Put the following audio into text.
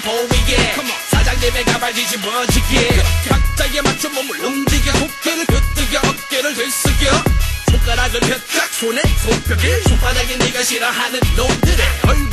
보이게. 사장님의 가발 뒤집어지게. 뭐 각자에 맞춰 몸을 움직여. 어깨를 곁뜨겨 어깨를 들썩여. 손가락을 펴짝 손에 손뼉에 손바닥에 네가 싫어하는 놈들의 얼굴.